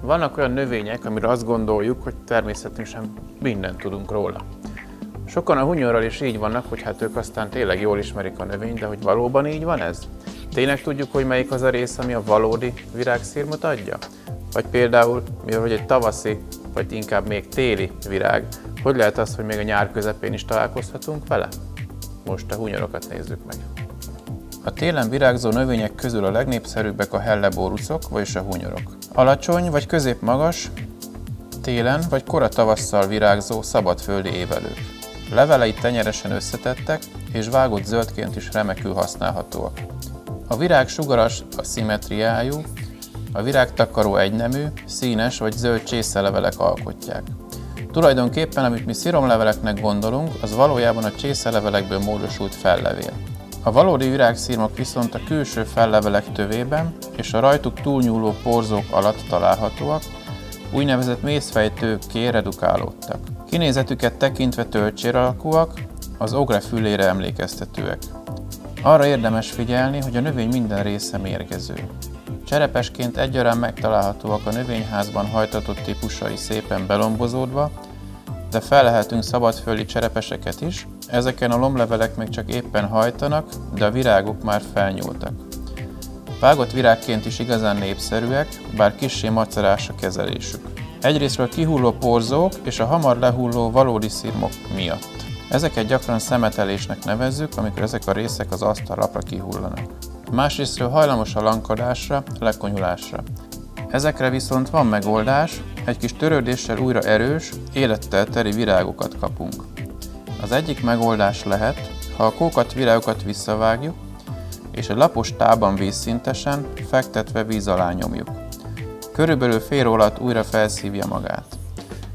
Vannak olyan növények, amire azt gondoljuk, hogy természetesen mindent tudunk róla. Sokan a hunyorral is így vannak, hogy hát ők aztán tényleg jól ismerik a növényt, de hogy valóban így van ez? Tényleg tudjuk, hogy melyik az a rész, ami a valódi virágszírmot adja? Vagy például, mivel hogy egy tavaszi, vagy inkább még téli virág, hogy lehet az, hogy még a nyár közepén is találkozhatunk vele? Most a hunyorokat nézzük meg. A télen virágzó növények közül a legnépszerűbbek a hellebóruszok, vagyis a hunyorok. Alacsony vagy középmagas, télen vagy kora tavasszal virágzó szabadföldi évelők. Levelei tenyeresen összetettek, és vágott zöldként is remekül használhatóak. A virág sugaras a szimmetriájú, a virágtakaró egynemű, színes vagy zöld csészelevelek alkotják. Tulajdonképpen, amit mi sziromleveleknek gondolunk, az valójában a csészelevelekből módosult fellevél. A valódi virágszírmok viszont a külső fellevelek tövében és a rajtuk túlnyúló porzók alatt találhatóak, úgynevezett mészfejtőkké redukálódtak. Kinézetüket tekintve töltsér alakúak, az ogre fülére emlékeztetőek. Arra érdemes figyelni, hogy a növény minden része mérgező. Cserepesként egyaránt megtalálhatóak a növényházban hajtatott típusai szépen belombozódva, de fellehetünk szabadföldi cserepeseket is, ezeken a lomlevelek még csak éppen hajtanak, de a virágok már felnyúltak. Vágott virágként is igazán népszerűek, bár kissé macerás a kezelésük. Egyrésztről kihulló porzók és a hamar lehulló valódi szirmok miatt. Ezeket gyakran szemetelésnek nevezzük, amikor ezek a részek az asztallapra kihullanak. Másrésztről hajlamos a lankadásra, lekonyulásra. Ezekre viszont van megoldás, egy kis törődéssel újra erős, élettel teri virágokat kapunk. Az egyik megoldás lehet, ha a kókat virágokat visszavágjuk, és egy lapos tában vízszintesen, fektetve víz alá nyomjuk. Körülbelül fél óra újra felszívja magát.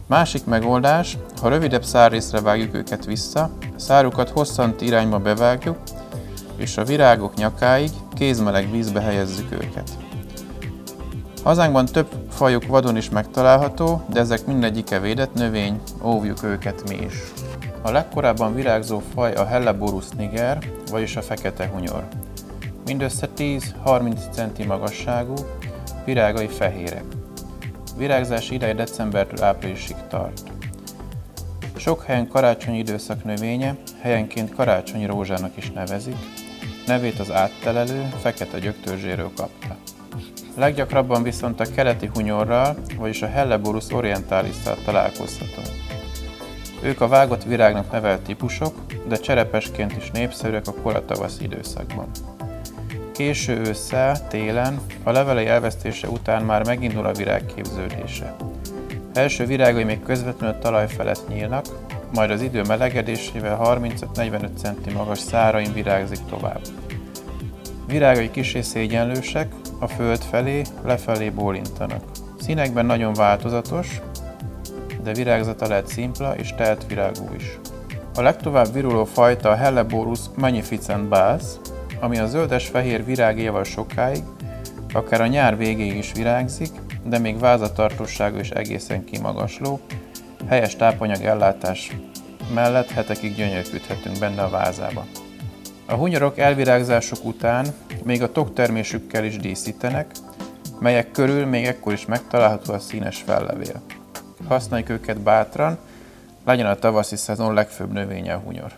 Másik megoldás, ha rövidebb szárrészre vágjuk őket vissza, szárukat hosszant irányba bevágjuk, és a virágok nyakáig kézmeleg vízbe helyezzük őket. Hazánkban több fajuk vadon is megtalálható, de ezek mindegyike védett növény, óvjuk őket mi is. A legkorábban virágzó faj a Helleborus niger, vagyis a fekete hunyor. Mindössze 10-30 cm magasságú, virágai fehérek. Virágzási ideje decembertől áprilisig tart. Sok helyen karácsonyi időszak növénye, helyenként karácsonyi rózsának is nevezik, nevét az áttelelő, fekete gyöktörzséről kapta. Leggyakrabban viszont a keleti hunyorral, vagyis a Helleborus orientalisszal találkozható. Ők a vágott virágnak nevelt típusok, de cserepesként is népszerűek a koratavasz időszakban. Késő ősszel, télen, a levelei elvesztése után már megindul a virág képződése. Első virágai még közvetlenül a talaj felett nyílnak, majd az idő melegedésével 35-45 cm magas szárain virágzik tovább. Virágai kisé szégyenlősek, a föld felé, lefelé bólintanak. Színekben nagyon változatos, de virágzata lehet szimpla és telt virágú is. A legtovább viruló fajta a Helleborus magnificent bass, ami a zöldes-fehér virágéval sokáig, akár a nyár végéig is virágzik, de még vázatartósága is egészen kimagasló, helyes tápanyag ellátás mellett hetekig gyönyörködhetünk benne a vázába. A hunyorok elvirágzások után még a toktermésükkel is díszítenek, melyek körül még ekkor is megtalálható a színes fellevél. Használjuk őket bátran, legyen a tavaszi szezon legfőbb növénye a hunyor.